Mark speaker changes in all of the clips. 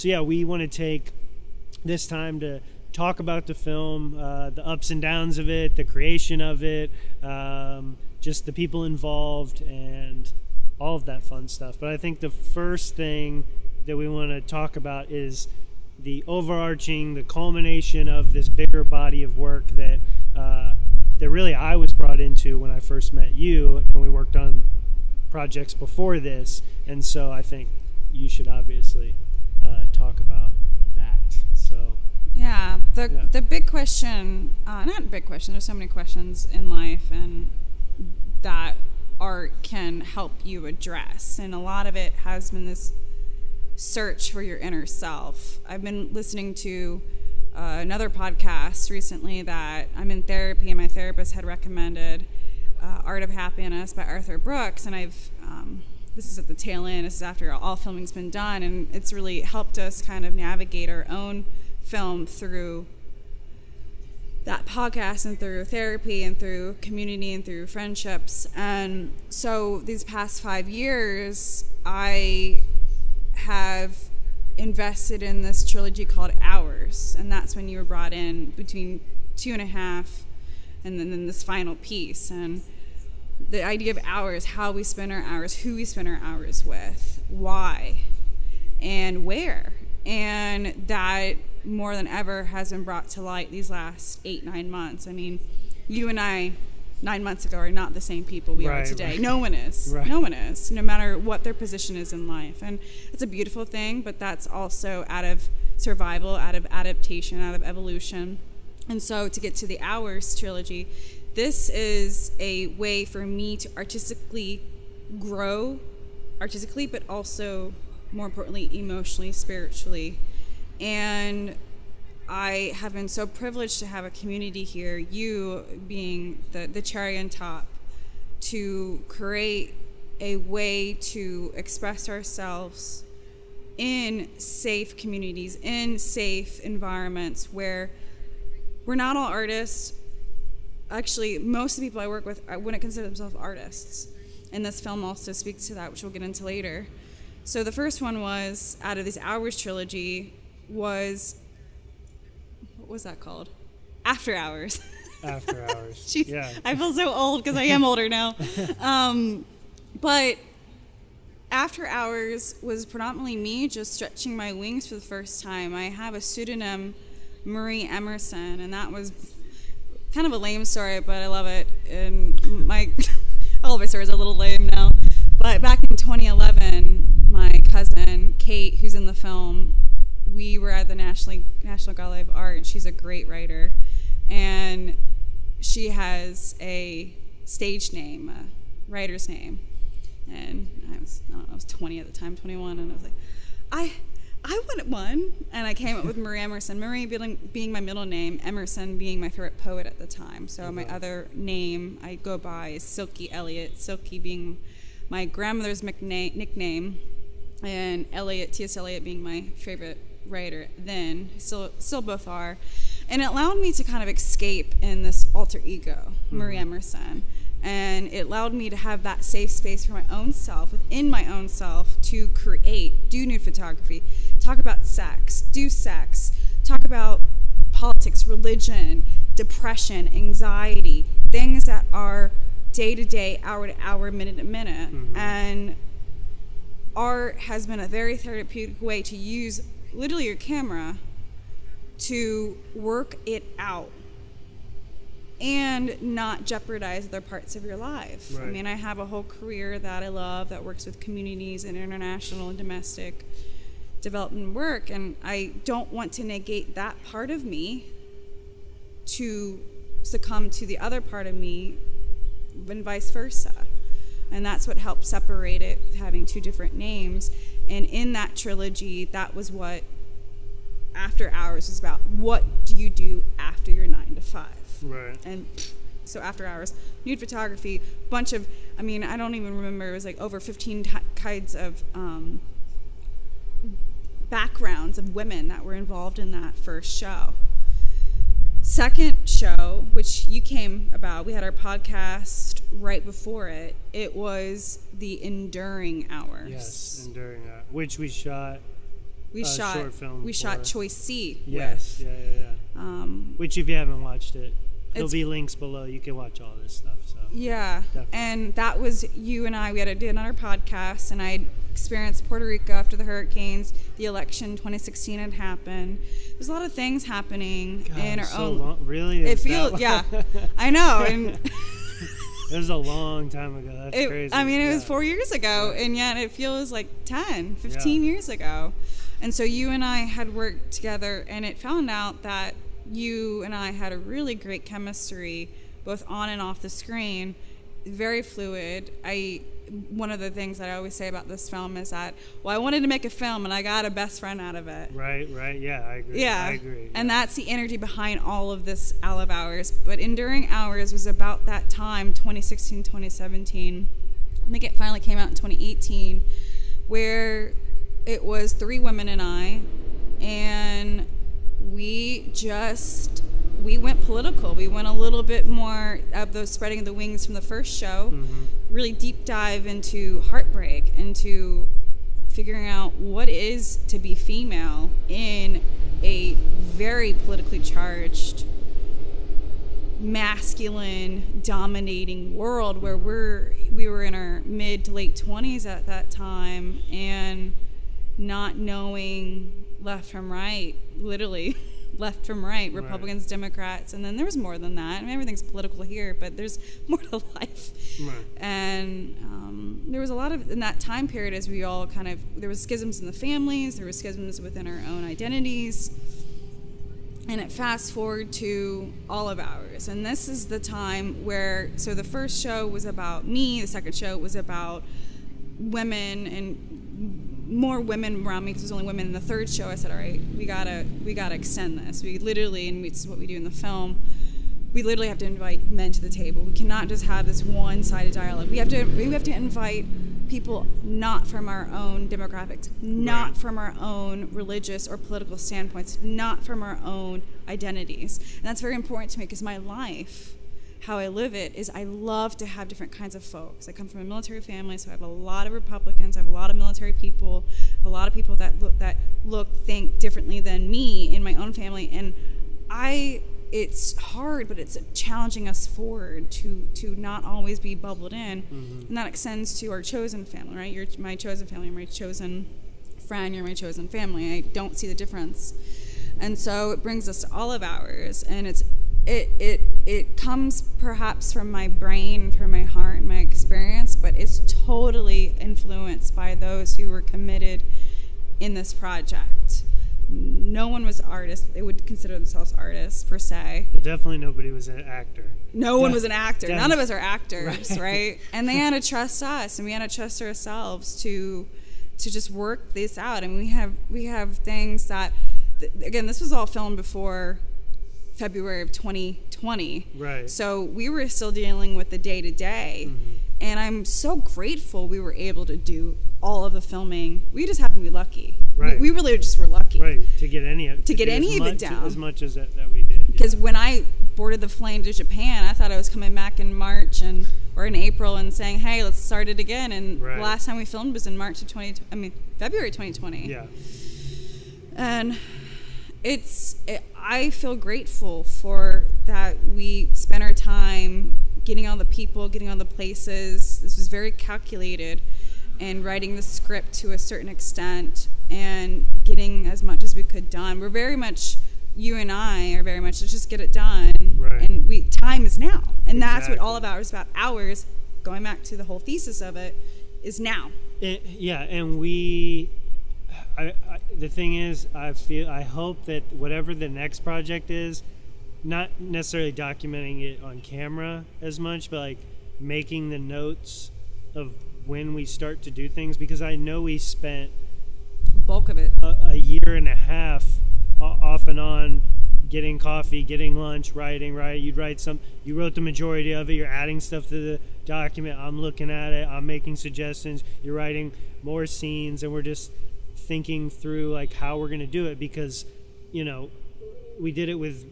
Speaker 1: so yeah, we want to take this time to talk about the film, uh, the ups and downs of it, the creation of it, um, just the people involved, and all of that fun stuff. But I think the first thing that we want to talk about is the overarching, the culmination of this bigger body of work that uh, that really I was brought into when I first met you, and we worked on projects before this, and so I think you should obviously uh, talk about that. So.
Speaker 2: Yeah, the
Speaker 1: Yeah.
Speaker 2: the big question, uh, not big question. There's so many questions in life, and that art can help you address. And a lot of it has been this search for your inner self. I've been listening to uh, another podcast recently that I'm in therapy, and my therapist had recommended uh, Art of Happiness by Arthur Brooks, and I've um, this is at the tail end. This is after all filming's been done, and it's really helped us kind of navigate our own film through that podcast and through therapy and through community and through friendships. And so these past five years, I have invested in this trilogy called Hours. And that's when you were brought in between two and a half and then, then this final piece. And the idea of hours, how we spend our hours, who we spend our hours with, why, and where. And that more than ever has been brought to light these last eight, nine months. I mean, you and I, nine months ago, are not the same people we are today.
Speaker 1: right.
Speaker 2: No one is.
Speaker 1: Right.
Speaker 2: No one is, no matter what their position is in life. And it's a beautiful thing, but that's also out of survival, out of adaptation, out of evolution. And so to get to the Hours trilogy, this is a way for me to artistically grow artistically, but also more importantly, emotionally, spiritually. And I have been so privileged to have a community here, you being the, the cherry on top, to create a way to express ourselves in safe communities, in safe environments where we're not all artists. Actually, most of the people I work with I wouldn't consider themselves artists. And this film also speaks to that, which we'll get into later. So the first one was out of this Hours trilogy was what was that called? After Hours.
Speaker 1: After hours.
Speaker 2: Jeez,
Speaker 1: yeah.
Speaker 2: I feel so old because I am older now. Um, but after hours was predominantly me just stretching my wings for the first time. I have a pseudonym, Marie Emerson, and that was kind of a lame story, but I love it. And my all of my stories are a little lame now. But back in 2011, my cousin Kate, who's in the film, we were at the National National Gallery of Art, and she's a great writer, and she has a stage name, a writer's name, and I was I, know, I was 20 at the time, 21, and I was like, I I wanted one, and I came up with Marie Emerson. Marie being, being my middle name, Emerson being my favorite poet at the time. So my other name I go by is Silky Eliot. Silky being my grandmother's nickname, nickname and Eliot, T.S. Eliot being my favorite writer then, still, still both are. And it allowed me to kind of escape in this alter ego, Marie mm-hmm. Emerson. And it allowed me to have that safe space for my own self, within my own self, to create, do nude photography, talk about sex, do sex, talk about politics, religion, depression, anxiety, things that are day to day, hour to hour, minute to minute. Mm-hmm. And art has been a very therapeutic way to use literally your camera to work it out and not jeopardize other parts of your life. I mean, I have a whole career that I love that works with communities and international and domestic development work, and I don't want to negate that part of me to succumb to the other part of me and vice versa. And that's what helped separate it, having two different names. And in that trilogy, that was what After Hours was about. What do you do after your nine to five?
Speaker 1: Right.
Speaker 2: And so After Hours, nude photography, bunch of, I mean, I don't even remember, it was like over 15 ti kinds of um, backgrounds of women that were involved in that first show. Second show, which you came about, we had our podcast right before it. It was the Enduring Hours.
Speaker 1: Yes, Enduring during that, which we shot
Speaker 2: we
Speaker 1: uh,
Speaker 2: shot
Speaker 1: short film
Speaker 2: we shot Choice C
Speaker 1: Yes,
Speaker 2: with.
Speaker 1: yeah, yeah, yeah.
Speaker 2: Um,
Speaker 1: Which, if you haven't watched it, there'll be links below. You can watch all this stuff. So
Speaker 2: Yeah,
Speaker 1: Definitely.
Speaker 2: and that was you and I. We had to do another podcast, and I experienced Puerto Rico after the hurricanes. The election 2016 had happened. There's a lot of things happening
Speaker 1: God,
Speaker 2: in our
Speaker 1: so
Speaker 2: own.
Speaker 1: long. Really,
Speaker 2: It feels, yeah, I know, and
Speaker 1: it was a long time ago. That's
Speaker 2: it,
Speaker 1: crazy.
Speaker 2: I mean, it was four years ago,
Speaker 1: Right.
Speaker 2: and yet it feels like 10, 15 years ago. And so you and I had worked together, and it found out that you and I had a really great chemistry, both on and off the screen, very fluid. I one of the things that I always say about this film is that, well, I wanted to make a film, and I got a best friend out of it.
Speaker 1: Right, right. Yeah, I agree.
Speaker 2: Yeah,
Speaker 1: I agree.
Speaker 2: And that's the energy behind all of this All of hOurs. But Enduring Hours was about that time, 2016, 2017. I think it finally came out in 2018, where it was three women and I, and we just we went political. We went a little bit more of the spreading of the wings from the first show,
Speaker 1: Mm-hmm.
Speaker 2: really deep dive into heartbreak, into figuring out what it is to be female in a very politically charged masculine dominating world where we're we were in our mid to late 20s at that time and not knowing left from right literally left from right republicans democrats and then there was more than that I mean, everything's political here but there's more to life
Speaker 1: Right.
Speaker 2: and um, there was a lot of in that time period as we all kind of there was schisms in the families there was schisms within our own identities and it fast forward to All of hOurs. And this is the time where, so the first show was about me, the second show was about women and more women around me because there's only women in the third show i said all right we gotta we gotta extend this. We literally and it's what we do in the film we literally have to invite men to the table. We cannot just have this one-sided dialogue. We have to we have to invite people not from our own demographics not
Speaker 1: Right.
Speaker 2: from our own religious or political standpoints not from our own identities. And that's very important to me because my life how I live it is I love to have different kinds of folks. I come from a military family, so I have a lot of Republicans, I have a lot of military people, I have a lot of people that look that look think differently than me in my own family, and I it's hard, but it's challenging us forward to to not always be bubbled in, mm-hmm. and that extends to our chosen family, right? You're my chosen family, you're my chosen friend, you're my chosen family. I don't see the difference. And so it brings us to All of hOurs, and it's it it it comes perhaps from my brain, from my heart and my experience, but it's totally influenced by those who were committed in this project. No one was artists. They would consider themselves artists per se.
Speaker 1: Well, definitely nobody was an actor.
Speaker 2: No one was an actor. None of us are actors,
Speaker 1: Right.
Speaker 2: right. And they had to trust us, and we had to trust ourselves to to just work this out. And we have we have things that, again, this was all filmed before February of 2020.
Speaker 1: Right.
Speaker 2: So we were still dealing with the day to day, and I'm so grateful we were able to do all of the filming. We just happened to be lucky. We-
Speaker 1: Right.
Speaker 2: We, really just were lucky.
Speaker 1: Right. To get any of
Speaker 2: To get any of it down.
Speaker 1: as much as that, that we did.
Speaker 2: Because
Speaker 1: yeah.
Speaker 2: when I boarded the plane to Japan, I thought I was coming back in March and or in April and saying, "Hey, let's start it again." And
Speaker 1: Right.
Speaker 2: the last time we filmed was in March of 20. I mean, February 2020.
Speaker 1: yeah.
Speaker 2: And it's it, I feel grateful for that we spent our time getting all the people, getting all the places. This was very calculated and writing the script to a certain extent and getting as much as we could done. We're very much you and I are very much let's just get it done.
Speaker 1: Right.
Speaker 2: And we time is now. And that's what All of hOurs is about. Hours, going back to the whole thesis of it, is now.
Speaker 1: It, yeah, and we. I, I, the thing is, I feel I hope that whatever the next project is, not necessarily documenting it on camera as much, but like making the notes of when we start to do things because I know we spent
Speaker 2: Bulk of it.
Speaker 1: a, a year and a half off and on getting coffee, getting lunch, writing, right? You'd write some, you wrote the majority of it, you're adding stuff to the document. I'm looking at it, I'm making suggestions, you're writing more scenes, and we're just thinking through like how we're going to do it because, you know, we did it with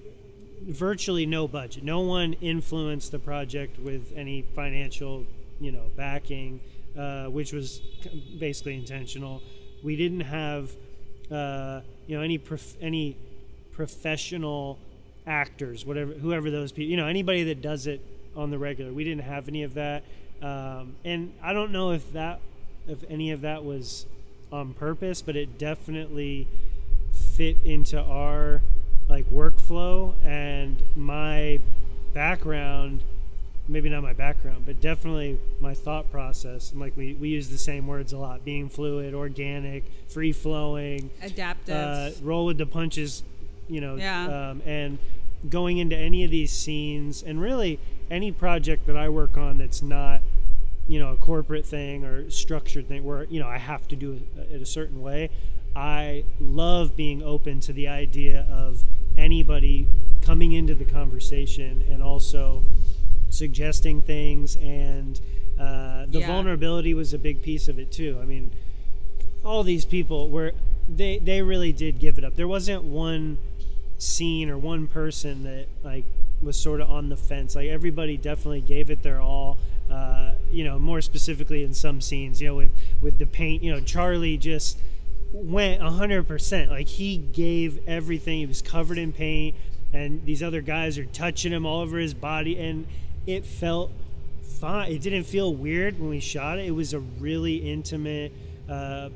Speaker 1: virtually no budget. No one influenced the project with any financial, you know, backing, uh, which was basically intentional. We didn't have uh, you know, any prof- any professional actors, whatever, whoever those people, you know, anybody that does it on the regular. We didn't have any of that, um, and I don't know if that, if any of that was on purpose, but it definitely fit into our like workflow and my background maybe not my background but definitely my thought process and like we, we use the same words a lot being fluid organic free flowing
Speaker 2: adaptive uh,
Speaker 1: roll with the punches you know
Speaker 2: yeah.
Speaker 1: um, and going into any of these scenes and really any project that i work on that's not you know a corporate thing or structured thing where you know i have to do it a certain way. I love being open to the idea of anybody coming into the conversation and also suggesting things and uh, the
Speaker 2: Yeah.
Speaker 1: vulnerability was a big piece of it too. I mean all these people were they they really did give it up. There wasn't one scene or one person that like was sort of on the fence. Like everybody definitely gave it their all uh, you know more specifically in some scenes you know with with the paint you know charlie just went 100% like he gave everything. He was covered in paint and these other guys are touching him all over his body and it felt fine. It didn't feel weird when we shot it. It was a really intimate uh,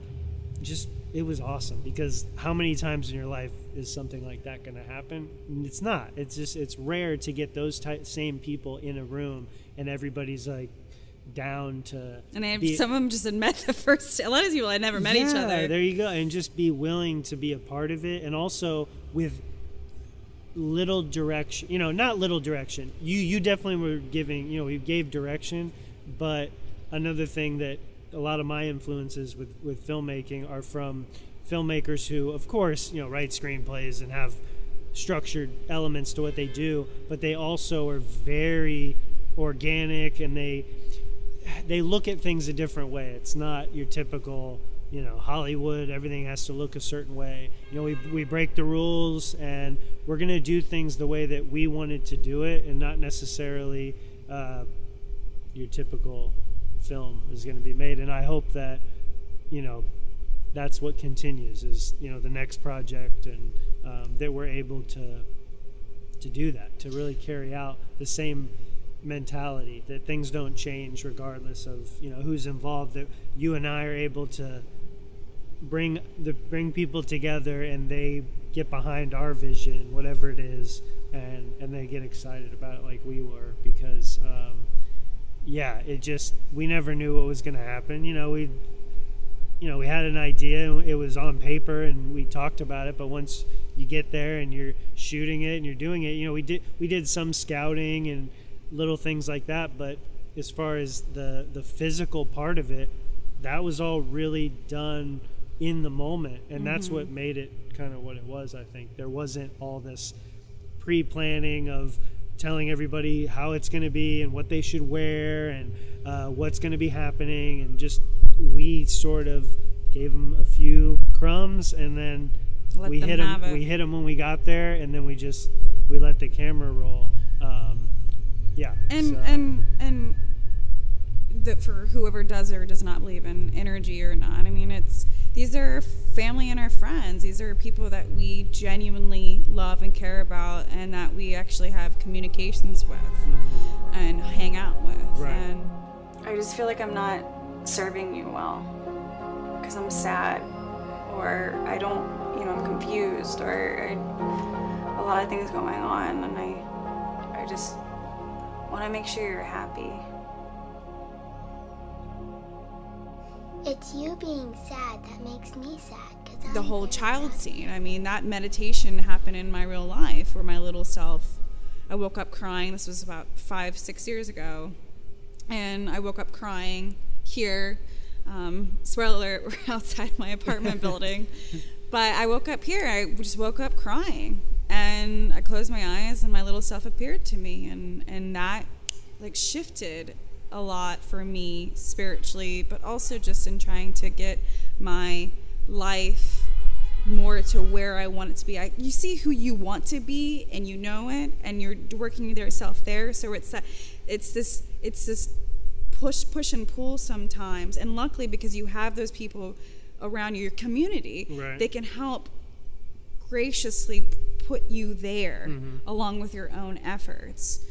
Speaker 1: just it was awesome because how many times in your life is something like that going to happen? It's not. It's just it's rare to get those same people in a room and everybody's like down to
Speaker 2: and I,
Speaker 1: be-
Speaker 2: some of them just had met the first a lot of people had never met each other
Speaker 1: There you go, and just be willing to be a part of it, and also with little direction. You know, not little direction. You you definitely were giving. You know, you gave direction, but another thing that a lot of my influences with with filmmaking are from filmmakers who, of course, you know, write screenplays and have structured elements to what they do, but they also are very organic and they they look at things a different way. It's not your typical, you know, Hollywood. Everything has to look a certain way. You know, we we break the rules, and we're gonna do things the way that we wanted to do it, and not necessarily uh, your typical film is going to be made. And I hope that, you know, that's what continues. Is you know the next project, and um, that we're able to to do that to really carry out the same mentality that things don't change regardless of you know who's involved that you and I are able to bring the bring people together and they get behind our vision whatever it is and and they get excited about it like we were because um, yeah it just we never knew what was going to happen. You know we you know we had an idea it was on paper and we talked about it but once you get there and you're shooting it and you're doing it you know we did we did some scouting and little things like that but as far as the the physical part of it that was all really done in the moment and that's what made it kind of what it was i think. There wasn't all this pre-planning of telling everybody how it's going to be and what they should wear and uh, what's going to be happening and just we sort of gave them a few crumbs and then
Speaker 2: Let
Speaker 1: we
Speaker 2: them
Speaker 1: hit them we hit them when we got there and then we just we let the camera roll yeah
Speaker 2: and
Speaker 1: so-
Speaker 2: and and that for whoever does or does not believe in energy or not i mean it's these are family and our friends these are people that we genuinely love and care about and that we actually have communications with and hang out with
Speaker 1: Mm-hmm. Right.
Speaker 2: and
Speaker 3: I just feel like I'm not serving you well because I'm sad or I don't, you know, I'm confused or I, a lot of things going on and I, I just want to make sure you're happy.
Speaker 4: It's you being sad that makes me sad. Cause
Speaker 2: the
Speaker 4: I'm
Speaker 2: whole child
Speaker 4: sad.
Speaker 2: scene. I mean, that meditation happened in my real life where my little self, I woke up crying. This was about five, six years ago. And I woke up crying here. Um, spoiler alert, we're outside my apartment building. But I woke up here. I just woke up crying. And I closed my eyes and my little self appeared to me. And, and that like shifted a lot for me spiritually, but also just in trying to get my life more to where I want it to be. I, you see who you want to be, and you know it, and you're working yourself there. So it's that, it's this, it's this push, push and pull sometimes. And luckily, because you have those people around you, your community.
Speaker 1: Right.
Speaker 2: They can help graciously put you there mm-hmm. along with your own efforts.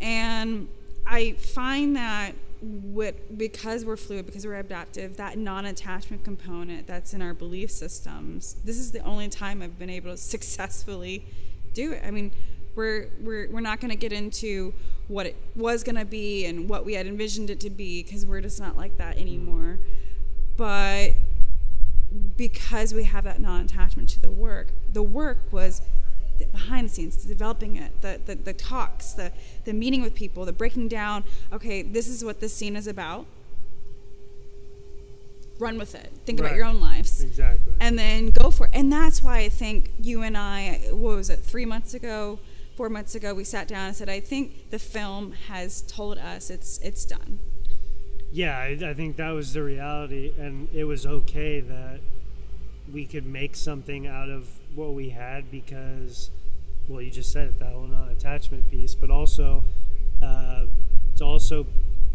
Speaker 2: And I find that what because we're fluid, because we're adaptive, that non-attachment component that's in our belief systems. This is the only time I've been able to successfully do it. I mean, we're we're we're not going to get into what it was going to be and what we had envisioned it to be because we're just not like that anymore. But because we have that non-attachment to the work, the work was the behind the scenes, developing it, the, the, the talks, the, the meeting with people, the breaking down, okay, this is what this scene is about. Run with it. Think about your own lives.
Speaker 1: Exactly.
Speaker 2: And then go for it. And that's why I think you and I, what was it, three months ago, four months ago, we sat down and said, I think the film has told us it's it's done.
Speaker 1: yeah, I, I think that was the reality, and it was okay that we could make something out of what we had because, well, you just said it, that whole non-attachment piece, but also uh, to also,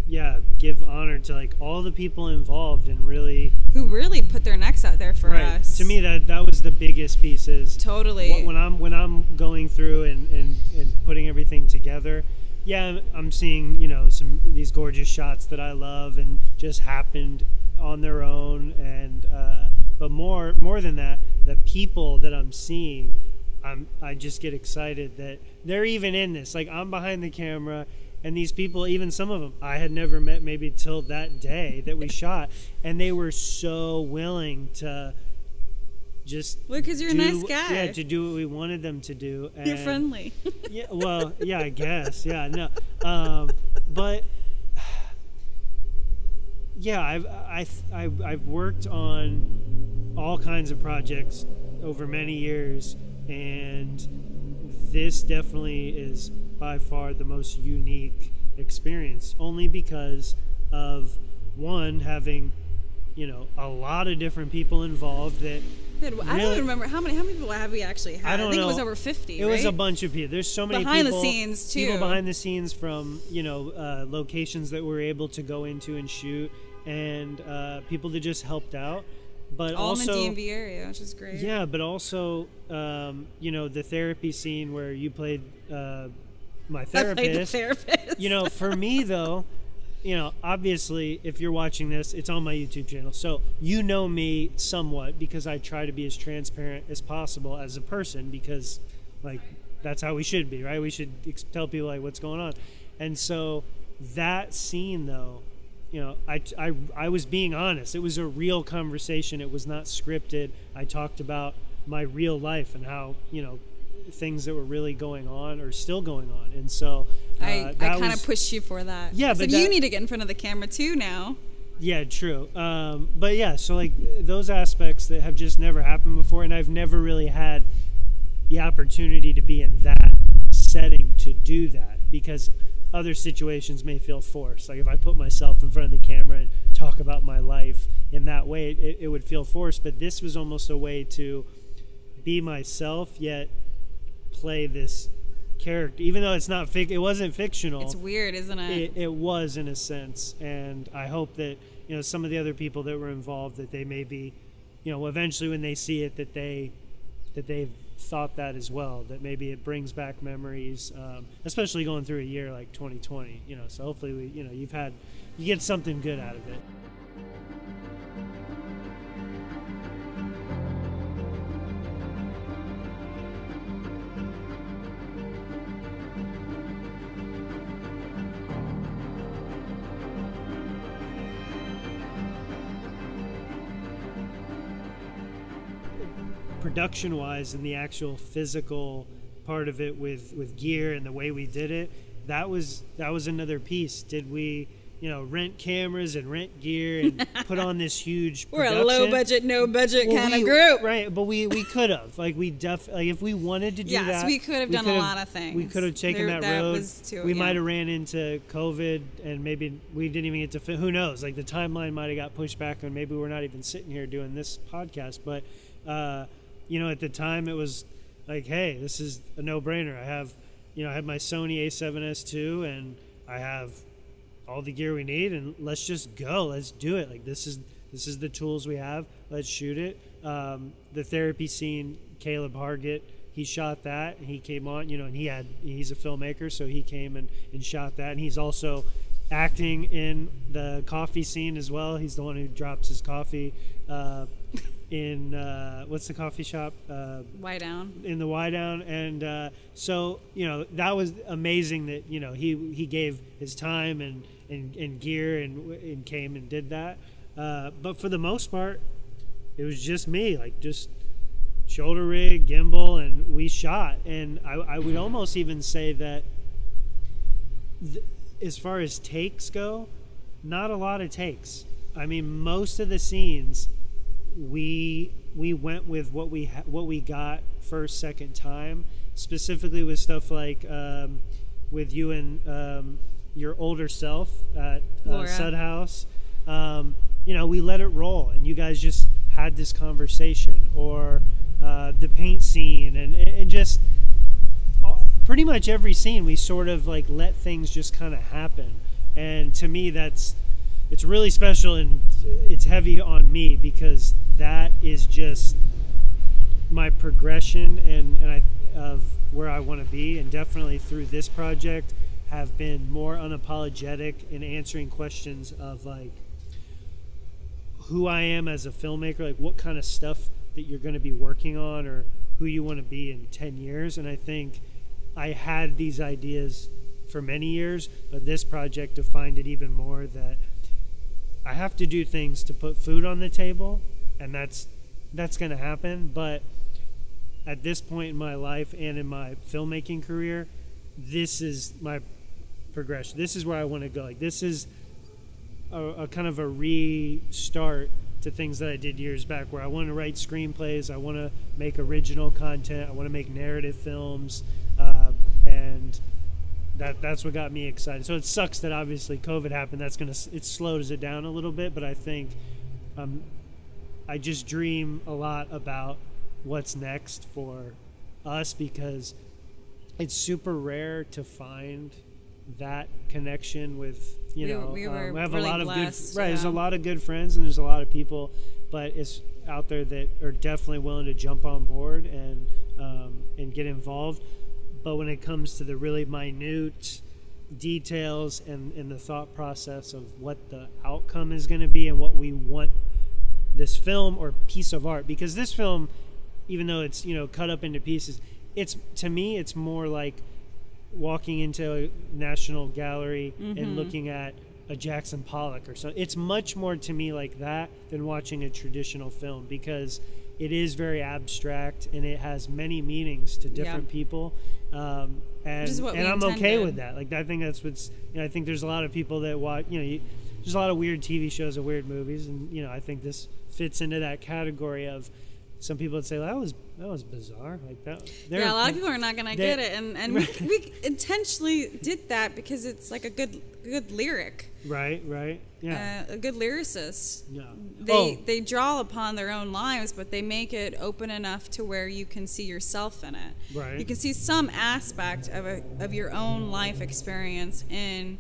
Speaker 1: yeah, give honor to like all the people involved and really,
Speaker 2: Who really put their necks out there for
Speaker 1: right.
Speaker 2: us.
Speaker 1: To me, that that was the biggest piece. Is
Speaker 2: Totally.
Speaker 1: When I'm when I'm going through and, and, and putting everything together, yeah, I'm, I'm seeing you know some these gorgeous shots that I love and just happened on their own, and uh, but more more than that, the people that I'm seeing, I'm I just get excited that they're even in this. Like I'm behind the camera. And these people, even some of them, I had never met maybe till that day that we shot, and they were so willing to just
Speaker 2: Well, 'cause you're a
Speaker 1: do-
Speaker 2: nice guy.
Speaker 1: Yeah, to do what we wanted them to do. And
Speaker 2: You're friendly.
Speaker 1: Yeah, well, yeah, I guess. Yeah, no, um, but yeah, I've I, I I've worked on all kinds of projects over many years, and this definitely is by far the most unique experience. Only because of one having you know a lot of different people involved that
Speaker 2: I don't
Speaker 1: Really?
Speaker 2: even remember how many how many people have we actually had.
Speaker 1: I don't
Speaker 2: think
Speaker 1: know.
Speaker 2: it was over fifty.
Speaker 1: It was a bunch of people. There's so many
Speaker 2: Behind the
Speaker 1: people,
Speaker 2: scenes,
Speaker 1: People behind the scenes from you know uh, locations that we're able to go into and shoot, and uh, people that just helped out. But
Speaker 2: all
Speaker 1: also,
Speaker 2: in the DMV area, which is great.
Speaker 1: yeah, but also um, you know the therapy scene where you played uh, my
Speaker 2: I played the
Speaker 1: therapist.
Speaker 2: therapist.
Speaker 1: you know, for me though, you know, obviously, if you're watching this, it's on my YouTube channel, so you know me somewhat because I try to be as transparent as possible as a person because, like, that's how we should be, right? We should ex- tell people like what's going on, and so that scene though. You know, I, I, I was being honest. It was a real conversation. It was not scripted. I talked about my real life and how, you know, things that were really going on or still going on. And so uh,
Speaker 2: I, I kind of pushed you for that.
Speaker 1: Yeah,
Speaker 2: I
Speaker 1: but
Speaker 2: said,
Speaker 1: that-
Speaker 2: you need to get in front of the camera too now.
Speaker 1: Yeah, true. Um, but yeah, so like those aspects that have just never happened before, and I've never really had the opportunity to be in that setting to do that because other situations may feel forced. Like if I put myself in front of the camera and talk about my life in that way, it, it would feel forced. But this was almost a way to be myself yet play this character, even though it's not fic- it wasn't fictional
Speaker 2: It's weird, isn't it?
Speaker 1: it, it was in a sense and i hope that you know some of the other people that were involved that they maybe you know eventually when they see it that they that they've thought that as well that maybe it brings back memories um, especially going through a year like 2020 you know so hopefully we you know you've had you get something good out of it production wise and the actual physical part of it with with gear and the way we did it that was that was another piece did we you know rent cameras and rent gear and put on this huge
Speaker 2: We're a low budget, no budget
Speaker 1: Well,
Speaker 2: kind
Speaker 1: we-
Speaker 2: of group.
Speaker 1: right but we we could have like we def like if we wanted to do that.
Speaker 2: Yes,
Speaker 1: that
Speaker 2: we could have done a lot of things.
Speaker 1: we could have taken
Speaker 2: There-
Speaker 1: that,
Speaker 2: that
Speaker 1: road
Speaker 2: too-
Speaker 1: we
Speaker 2: yeah.
Speaker 1: might have ran into covid and maybe we didn't even get to who knows like the timeline might have got pushed back and maybe we're not even sitting here doing this podcast but uh, you know at the time it was like hey this is a no-brainer i have you know i have my sony a7s II and i have all the gear we need and let's just go let's do it like this is this is the tools we have. Let's shoot it. Um, the therapy scene, Caleb Hargett, he shot that. He came on, you know, and he had he's a filmmaker, so he came and, and shot that. And he's also acting in the coffee scene as well. He's the one who drops his coffee uh, in uh, what's the coffee shop? Uh,
Speaker 2: Wydown?
Speaker 1: in the Wydown, and uh, so you know that was amazing that you know he he gave his time and and, and gear and and came and did that. Uh, but for the most part, it was just me, like just shoulder rig, gimbal, and we shot. And I, I would almost even say that th- as far as takes go, not a lot of takes. I mean, most of the scenes we we went with what we ha- what we got first second time specifically with stuff like um, with you and um, your older self at uh, Sudhouse. Um, you know we let it roll and you guys just had this conversation or uh, the paint scene and, and just all- pretty much every scene we sort of like let things just kind of happen. And to me that's it's really special and it's heavy on me because that is just my progression and, and I, of where I want to be and definitely through this project have been more unapologetic in answering questions of like who I am as a filmmaker, like what kind of stuff that you're going to be working on or who you want to be in 10 years. And I think I had these ideas for many years, but this project defined it even more that I have to do things to put food on the table, and that's that's going to happen. But at this point in my life and in my filmmaking career, this is my progression. This is where I want to go. Like this is a, a kind of a restart to things that I did years back, where I want to write screenplays, I want to make original content, I want to make narrative films, uh, and that that's what got me excited. So it sucks that obviously COVID happened. That's gonna it slows it down a little bit, but I think um, I just dream a lot about what's next for us because it's super rare to find that connection with you
Speaker 2: We-
Speaker 1: know
Speaker 2: we
Speaker 1: um, we have
Speaker 2: really
Speaker 1: a lot of
Speaker 2: blessed,
Speaker 1: good right there's a lot of good friends and there's a lot of people but it's out there that are definitely willing to jump on board and um, and get involved but when it comes to the really minute details and, and the thought process of what the outcome is going to be and what we want this film or piece of art because this film even though it's you know cut up into pieces it's to me it's more like walking into a national gallery and mm-hmm. looking at a Jackson Pollock or so. It's much more to me like that than watching a traditional film because it is very abstract and it has many meanings to different people um, and, and I'm okay with that. Like I think that's what's you know I think there's a lot of people that watch you know you, there's a lot of weird TV shows and weird movies and you know I think this fits into that category of some people would say well, that was that was bizarre. Like that there-
Speaker 2: yeah, a lot of people are not gonna
Speaker 1: they-
Speaker 2: get it, and and we, we intentionally did that because it's like a good good lyric,
Speaker 1: right right. Yeah.
Speaker 2: Uh, a good lyricist.
Speaker 1: yeah.
Speaker 2: They
Speaker 1: oh,
Speaker 2: they draw upon their own lives, but they make it open enough to where you can see yourself in it.
Speaker 1: Right.
Speaker 2: You can see some aspect of a, of your own life experience in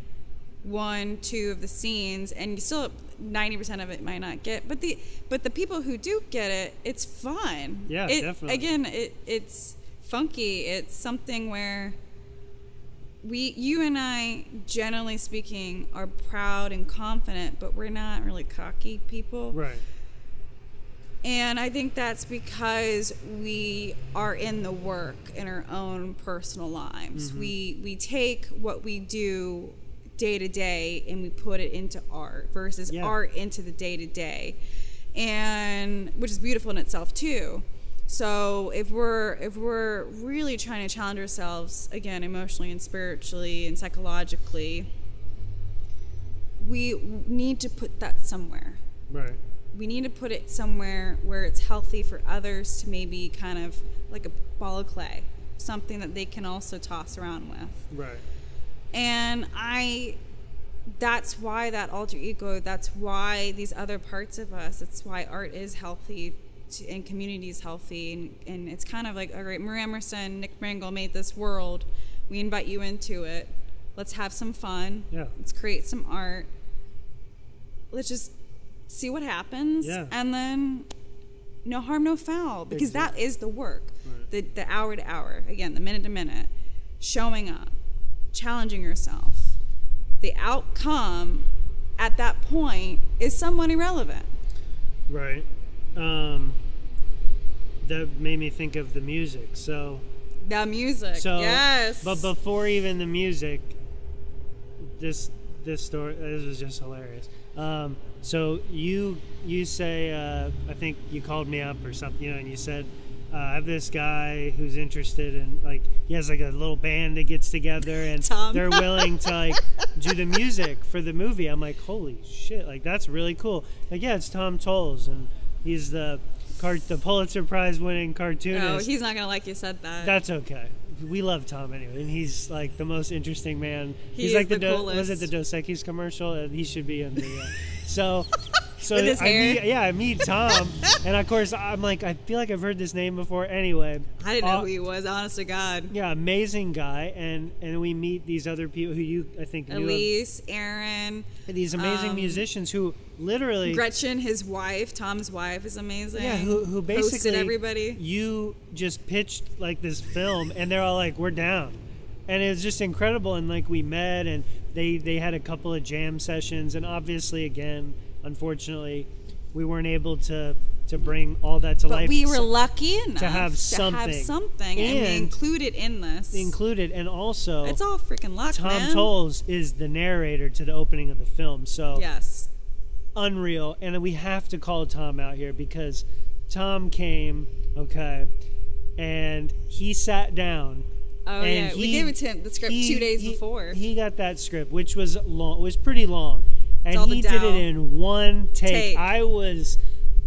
Speaker 2: one, two of the scenes, and you still ninety percent of it might not get. But the but the people who do get it, it's fun.
Speaker 1: Yeah,
Speaker 2: It-
Speaker 1: definitely.
Speaker 2: Again, it it's funky. It's something where we you and I generally speaking are proud and confident but we're not really cocky people
Speaker 1: right
Speaker 2: and I think that's because we are in the work in our own personal lives
Speaker 1: Mm-hmm.
Speaker 2: we we take what we do day to day and we put it into art versus
Speaker 1: Yeah.
Speaker 2: art into the day to day and which is beautiful in itself too. So if we're if we're really trying to challenge ourselves again emotionally and spiritually and psychologically we need to put that somewhere.
Speaker 1: Right.
Speaker 2: We need to put it somewhere where it's healthy for others to maybe kind of like a ball of clay something that they can also toss around with.
Speaker 1: Right
Speaker 2: and i that's why that alter ego that's why these other parts of us it's why art is healthy to, and community is healthy. And, and it's kind of like all right marie emerson nick Brengle made this world. We invite you into it. Let's have some fun.
Speaker 1: Yeah.
Speaker 2: let's create some art. Let's just see what happens,
Speaker 1: Yeah.
Speaker 2: and then no harm, no foul, because that is the work, the the hour to hour, again, the minute to minute, showing up, challenging yourself. The outcome at that point is somewhat irrelevant.
Speaker 1: Right. Um, that made me think of the music. So,
Speaker 2: The music,
Speaker 1: so
Speaker 2: yes,
Speaker 1: But before even the music, this this story this was just hilarious. Um, so you you say uh, I think you called me up or something, you know, and you said uh, I have this guy who's interested in like he has like a little band that gets together and
Speaker 2: Tom.
Speaker 1: they're willing to like do the music for the movie. I'm like, holy shit, like that's really cool. Like yeah, it's Tom Toles and he's the cart the Pulitzer Prize winning cartoonist.
Speaker 2: oh, he's not gonna like you said that.
Speaker 1: That's okay. We love Tom anyway, and he's like the most interesting man.
Speaker 2: He
Speaker 1: he's like the,
Speaker 2: the
Speaker 1: Do- was it the Dos Equis commercial? And he should be in the. Uh, so, so
Speaker 2: With his
Speaker 1: I
Speaker 2: hair.
Speaker 1: meet, yeah, I meet Tom, and of course I'm like I feel like I've heard this name before. Anyway,
Speaker 2: I didn't know
Speaker 1: uh,
Speaker 2: who he was, honest to God.
Speaker 1: Yeah, amazing guy, and and we meet these other people who you I think knew of-
Speaker 2: Elise, Aaron,
Speaker 1: these amazing
Speaker 2: um,
Speaker 1: musicians who literally
Speaker 2: Gretchen, his wife, Tom's wife, is amazing.
Speaker 1: Yeah, who, who
Speaker 2: Hosted
Speaker 1: basically
Speaker 2: everybody.
Speaker 1: You just pitched like this film, and they're all like, "We're down," and it was just incredible. And like we met, and they they had a couple of jam sessions, and obviously, again, unfortunately, we weren't able to to bring all that to
Speaker 2: But
Speaker 1: life.
Speaker 2: we were lucky enough to
Speaker 1: have something,
Speaker 2: to have
Speaker 1: something.
Speaker 2: and, we
Speaker 1: And-
Speaker 2: included in this.
Speaker 1: included, and also
Speaker 2: it's all freaking luck,
Speaker 1: Tom
Speaker 2: man.
Speaker 1: Toles is the narrator to the opening of the film. So
Speaker 2: Yes.
Speaker 1: unreal and we have to call tom out here because tom came okay and he sat down
Speaker 2: Oh
Speaker 1: and
Speaker 2: yeah, we
Speaker 1: he-
Speaker 2: gave it to him the script
Speaker 1: he-
Speaker 2: two days
Speaker 1: he-
Speaker 2: before.
Speaker 1: he got that script which was long was pretty long and he did it in one take.
Speaker 2: Take.
Speaker 1: i was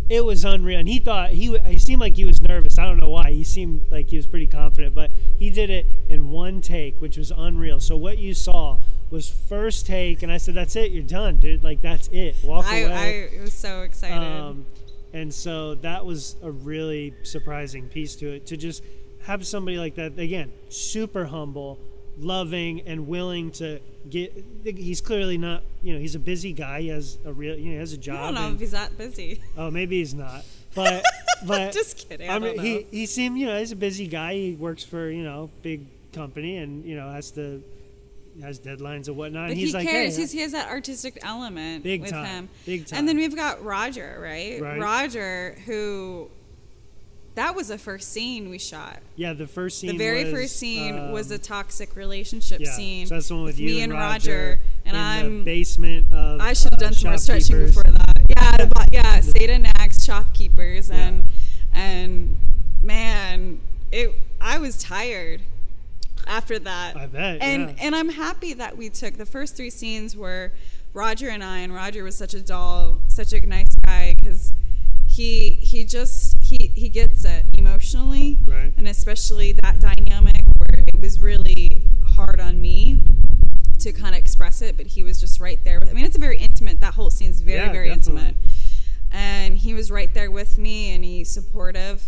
Speaker 1: it was unreal. And he thought he he seemed like he was nervous. I don't know why. He seemed like he was pretty confident but he did it in one take which was unreal. So what you saw was first take and i said that's it. You're done dude. Like that's it. Walk
Speaker 2: I,
Speaker 1: away.
Speaker 2: I was so excited.
Speaker 1: um, and so that was a really surprising piece to it. To just have somebody like that again, super humble, loving, and willing to get. He's clearly not, you know, he's a busy guy. He has a real, you know, he has a job.
Speaker 2: I don't know
Speaker 1: and-
Speaker 2: if he's that busy.
Speaker 1: oh, maybe he's not, but but
Speaker 2: Just kidding. I,
Speaker 1: I mean, he he seemed, you know, he's a busy guy. He works for you know big company, and you know has to has deadlines and whatnot.
Speaker 2: But
Speaker 1: and he's
Speaker 2: he
Speaker 1: like,
Speaker 2: cares.
Speaker 1: hey,
Speaker 2: He's, he has that artistic element
Speaker 1: Big
Speaker 2: with
Speaker 1: time.
Speaker 2: him.
Speaker 1: Big time.
Speaker 2: And then we've got Roger, right?
Speaker 1: Right.
Speaker 2: Roger, who that was the first scene we shot.
Speaker 1: yeah, the first scene.
Speaker 2: The very
Speaker 1: was,
Speaker 2: first scene was
Speaker 1: um,
Speaker 2: a toxic relationship
Speaker 1: Yeah,
Speaker 2: scene.
Speaker 1: so that's the one with, you
Speaker 2: me
Speaker 1: and Roger,
Speaker 2: and
Speaker 1: in
Speaker 2: I'm.
Speaker 1: the basement of.
Speaker 2: I should have
Speaker 1: uh,
Speaker 2: done some more stretching before that. Yeah, yeah, Seda Nax shopkeepers and and man, it. I was tired after that.
Speaker 1: I bet,
Speaker 2: And
Speaker 1: yeah.
Speaker 2: and I'm happy that we took the first three scenes were Roger and I, and Roger was such a doll, such a nice guy because he he just he he gets it emotionally,
Speaker 1: Right.
Speaker 2: and especially that dynamic where it was really hard on me to kind of express it, but he was just right there. With, I mean, it's a very intimate. That whole scene's very
Speaker 1: Yeah,
Speaker 2: very
Speaker 1: definitely.
Speaker 2: intimate, and he was right there with me, and he's supportive.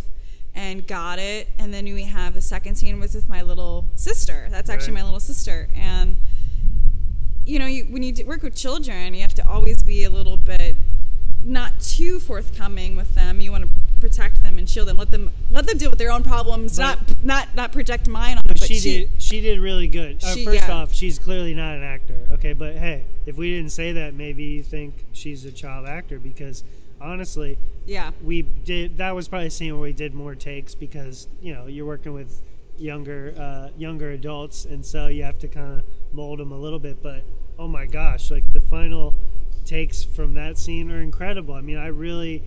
Speaker 2: And got it, and then we have the second scene was with my little sister. That's actually
Speaker 1: Right.
Speaker 2: my little sister, and you know, you, when you work with children, you have to always be a little bit not too forthcoming with them. You want to protect them and shield them. Let them let them deal with their own problems.
Speaker 1: But-
Speaker 2: not not not project mine on them. But
Speaker 1: she, did. She did really good. Uh,
Speaker 2: She-
Speaker 1: first
Speaker 2: yeah.
Speaker 1: off, she's clearly not an actor. Okay, but hey, if we didn't say that, maybe you think she's a child actor because honestly,
Speaker 2: Yeah,
Speaker 1: we did. That was probably a scene where we did more takes because you know you're working with younger uh, younger adults, and so you have to kind of mold them a little bit. But oh my gosh, like the final takes from that scene are incredible. I mean, I really,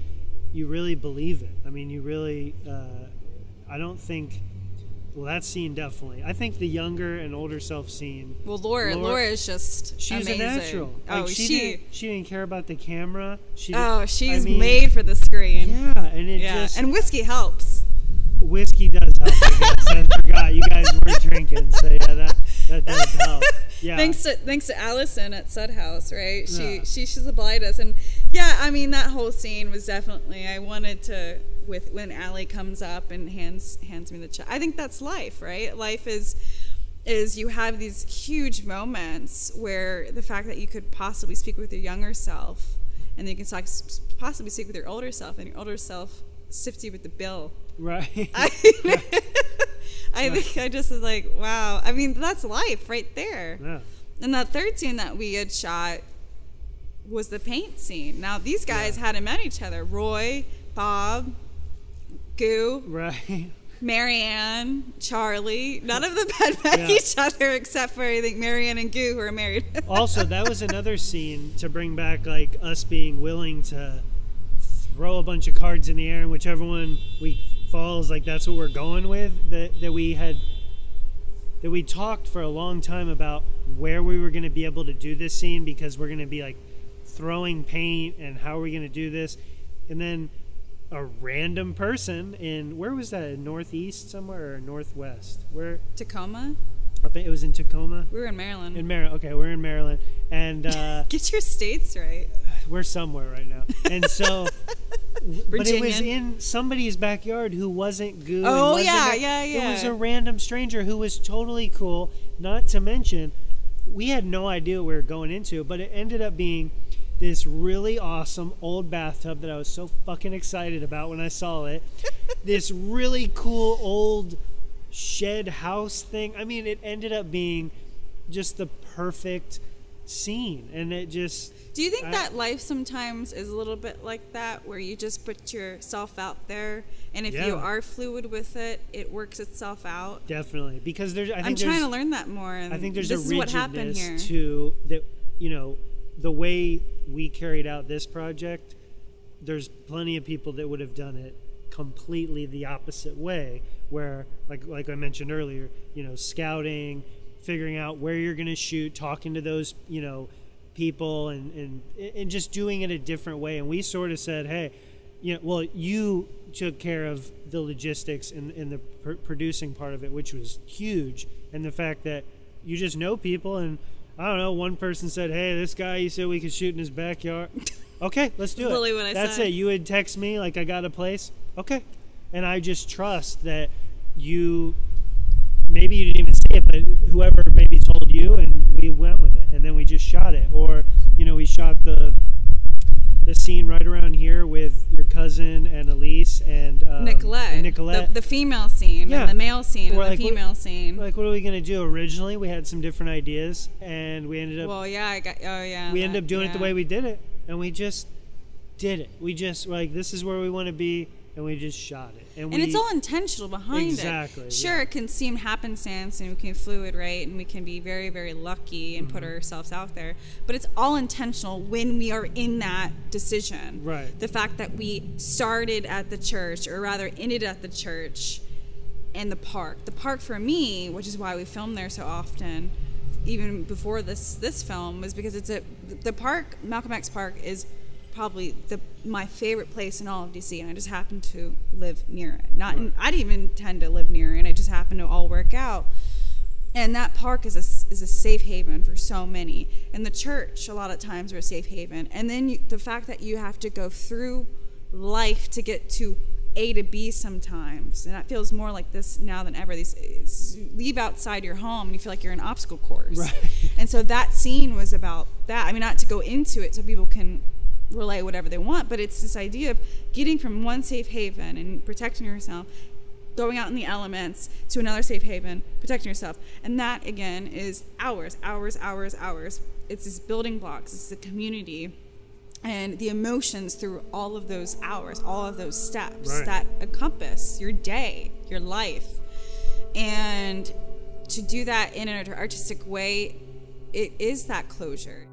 Speaker 1: you really believe it. I mean, you really. Uh, I don't think. Well, that scene definitely. I think the younger and older self scene.
Speaker 2: Well, Laura,
Speaker 1: Laura-
Speaker 2: Laura, is just
Speaker 1: She's
Speaker 2: amazing.
Speaker 1: a natural. Like,
Speaker 2: oh,
Speaker 1: she,
Speaker 2: she.
Speaker 1: didn't, she didn't care about the camera. She
Speaker 2: oh,
Speaker 1: I
Speaker 2: she's
Speaker 1: mean,
Speaker 2: made for the screen.
Speaker 1: Yeah, and it
Speaker 2: Yeah,
Speaker 1: just
Speaker 2: and whiskey helps.
Speaker 1: whiskey does help. I guess I forgot you guys were drinking, so yeah, that that does help. Yeah,
Speaker 2: Thanks to thanks to Allison at Sudhouse, right? She
Speaker 1: Yeah.
Speaker 2: she she's obliged us, and yeah, I mean that whole scene was definitely. I wanted to with when Allie comes up and hands hands me the check. I think that's life, right? Life is is you have these huge moments where the fact that you could possibly speak with your younger self and then you can talk, possibly speak with your older self, and your older self sifts you with the bill.
Speaker 1: Right.
Speaker 2: I, I think I just was like, wow. I mean, that's life right there.
Speaker 1: yeah.
Speaker 2: And that third scene that we had shot was the paint scene. Now these guys hadn't met each other. Roy, Bob, Goo,
Speaker 1: Right.
Speaker 2: Marianne, Charlie. None of them had met
Speaker 1: Yeah.
Speaker 2: each other except for I think Marianne and Goo who are married.
Speaker 1: also, that was another scene to bring back like us being willing to throw a bunch of cards in the air and whichever one we falls, like that's what we're going with. That that we had that we talked for a long time about where we were going to be able to do this scene because we're going to be like throwing paint and how are we going to do this, and then a random person in where was that in northeast somewhere or northwest where
Speaker 2: Takoma.
Speaker 1: up in- it was in Takoma
Speaker 2: We were in Maryland.
Speaker 1: in Maryland okay we're in Maryland and uh,
Speaker 2: Get your states right.
Speaker 1: We're somewhere right now. And so, but it was in somebody's backyard who wasn't goo. and
Speaker 2: Oh,
Speaker 1: wasn't
Speaker 2: yeah,
Speaker 1: a-
Speaker 2: yeah,
Speaker 1: It was a random stranger who was totally cool. Not to mention, we had no idea what we were going into, but it ended up being this really awesome old bathtub that I was so fucking excited about when I saw it. this really cool old shed house thing. I mean, it ended up being just the perfect scene, and it just
Speaker 2: Do you think
Speaker 1: I-
Speaker 2: that life sometimes is a little bit like that, where you just put yourself out there, and if you are fluid with it, it works itself out?
Speaker 1: Definitely, because there's. I think
Speaker 2: I'm trying to learn that more. And
Speaker 1: I think there's
Speaker 2: this
Speaker 1: a
Speaker 2: is what happened
Speaker 1: rigidness
Speaker 2: here.
Speaker 1: to that. You know, the way we carried out this project, there's plenty of people that would have done it completely the opposite way. Where, like, like I mentioned earlier, you know, scouting, figuring out where you're going to shoot, talking to those, you know, people, and and and just doing it a different way. And we sort of said, hey, you know, well, you took care of the logistics and, and the pr- producing part of it, which was huge, and the fact that you just know people, and I don't know, one person said, "Hey, this guy, you said we could shoot in his backyard." Okay, let's do it.
Speaker 2: Literally what I
Speaker 1: That's
Speaker 2: said.
Speaker 1: it. You would text me like I got a place. Okay, and I just trust that you. Maybe you didn't even see it, but whoever maybe told you, and we went with it, and then we just shot it. Or you know, we shot the the scene right around here with your cousin and Elise and um,
Speaker 2: Nicolette,
Speaker 1: and Nicolette.
Speaker 2: The, the female scene,
Speaker 1: Yeah.
Speaker 2: and the male scene,
Speaker 1: We're
Speaker 2: and
Speaker 1: like,
Speaker 2: the
Speaker 1: what-
Speaker 2: female scene.
Speaker 1: like, what are we gonna do? Originally, we had some different ideas, and we ended up
Speaker 2: well, yeah, I got. Oh, yeah.
Speaker 1: we
Speaker 2: that-
Speaker 1: ended up doing it the way we did it, and we just did it. We just like, this is where we want to be, and we just shot it. And,
Speaker 2: And
Speaker 1: we,
Speaker 2: it's all intentional behind
Speaker 1: Exactly,
Speaker 2: it. Sure,
Speaker 1: yeah.
Speaker 2: it can seem happenstance and we can fluid, right? And we can be very, very lucky and put
Speaker 1: Mm-hmm.
Speaker 2: ourselves out there. But it's all intentional when we are in that decision.
Speaker 1: Right.
Speaker 2: The fact that we started at the church, or rather ended at the church and the park. The park for me, which is why we film there so often, even before this this film, was because it's a the park, Malcolm X Park, is probably the my favorite place in all of DC, and I just happen to live near it. Not, I didn't even tend to live near it, and it just happened to all work out. And that park is a, is a safe haven for so many. And the church, a lot of times, are a safe haven. And then you, the fact that you have to go through life to get to A to B sometimes. And that feels more like this now than ever. These leave outside your home and you feel like you're an obstacle course.
Speaker 1: Right.
Speaker 2: And so that scene was about that. I mean, not to go into it so people can relay whatever they want, but it's this idea of getting from one safe haven and protecting yourself going out in the elements to another safe haven, protecting yourself. And that again is hours, hours, hours, hours. It's this building blocks, it's the community and the emotions through all of those hours, all of those steps
Speaker 1: Right.
Speaker 2: that encompass your day, your life. And to do that in an artistic way, it is that closure.